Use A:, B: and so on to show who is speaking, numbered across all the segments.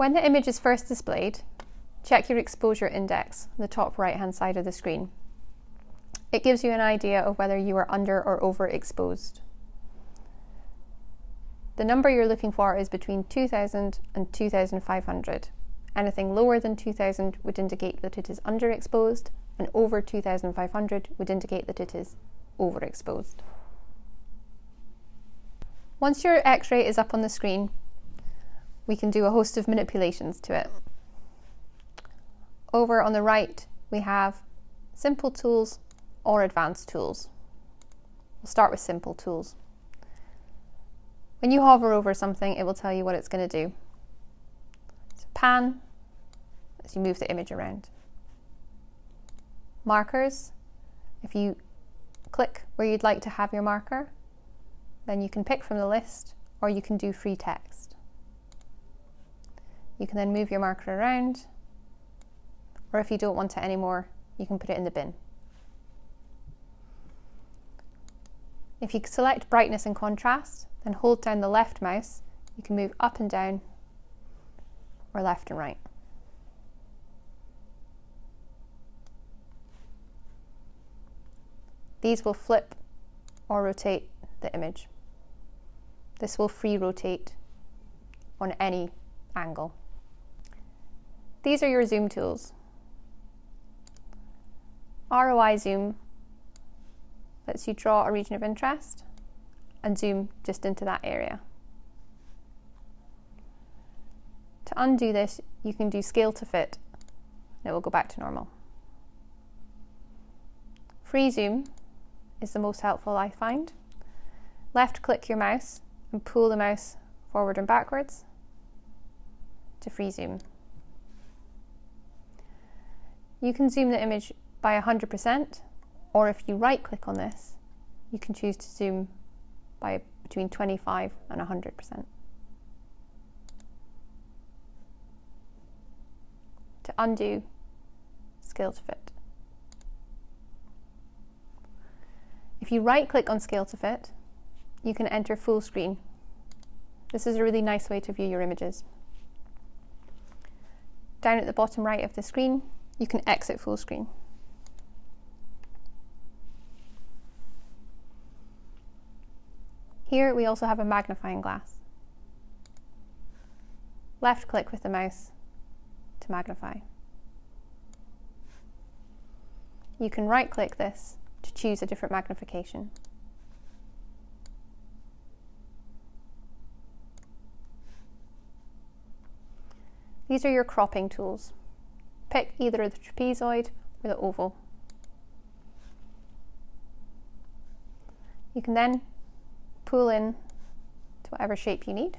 A: When the image is first displayed, check your exposure index on the top right hand side of the screen. It gives you an idea of whether you are under or overexposed. The number you're looking for is between 2000 and 2500. Anything lower than 2000 would indicate that it is underexposed, and over 2500 would indicate that it is overexposed. Once your x-ray is up on the screen, we can do a host of manipulations to it. Over on the right, we have simple tools or advanced tools. We'll start with simple tools. When you hover over something, it will tell you what it's going to do. So pan, as you move the image around. Markers, if you click where you'd like to have your marker, then you can pick from the list or you can do free text. You can then move your marker around, or if you don't want it anymore, you can put it in the bin. If you select brightness and contrast, then hold down the left mouse, you can move up and down or left and right. These will flip or rotate the image. This will free rotate on any angle. These are your zoom tools. ROI zoom lets you draw a region of interest and zoom just into that area. To undo this, you can do scale to fit and it will go back to normal. Free zoom is the most helpful I find. Left click your mouse and pull the mouse forward and backwards to free zoom. You can zoom the image by 100% or if you right click on this you can choose to zoom by between 25 and 100%. To undo, scale to fit. If you right click on scale to fit, you can enter full screen. This is a really nice way to view your images. Down at the bottom right of the screen, you can exit full screen. Here we also have a magnifying glass. Left click with the mouse to magnify. You can right click this to choose a different magnification. These are your cropping tools. Pick either the trapezoid or the oval. You can then pull in to whatever shape you need.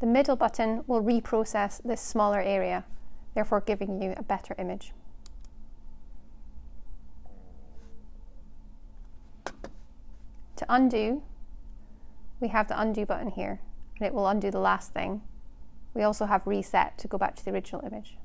A: The middle button will reprocess this smaller area, therefore giving you a better image. To undo, we have the undo button here and it will undo the last thing. We also have reset to go back to the original image.